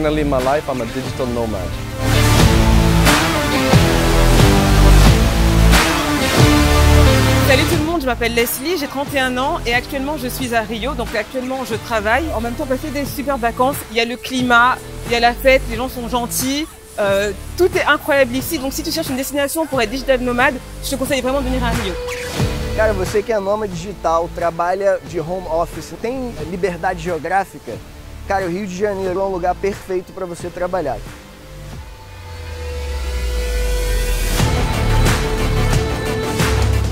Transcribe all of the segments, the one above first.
Finally in my life, I'm a digital nomad. Salut tout le monde, je m'appelle Leslie, j'ai 31 ans et actuellement je suis à Rio, donc actuellement je travaille. En même temps, on passer des super vacances. Il y a le climat, il y a la fête, les gens sont gentils. Euh, tout est incroyable ici, donc si tu cherches une destination pour être digital nomade, je te conseille vraiment de venir à Rio. Cara, você que é nômade digital, trabalha de home office, tem liberdade geográfica, cara, o Rio de Janeiro é um lugar perfeito para você trabalhar.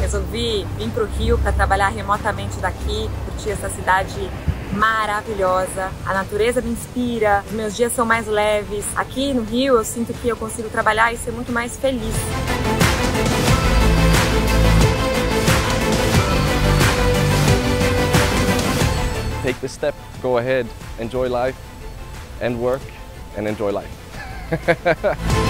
Resolvi vir para o Rio para trabalhar remotamente daqui, curtir essa cidade maravilhosa. A natureza me inspira, os meus dias são mais leves. Aqui no Rio eu sinto que eu consigo trabalhar e ser muito mais feliz. Take the step, go ahead, enjoy life, and work, and enjoy life.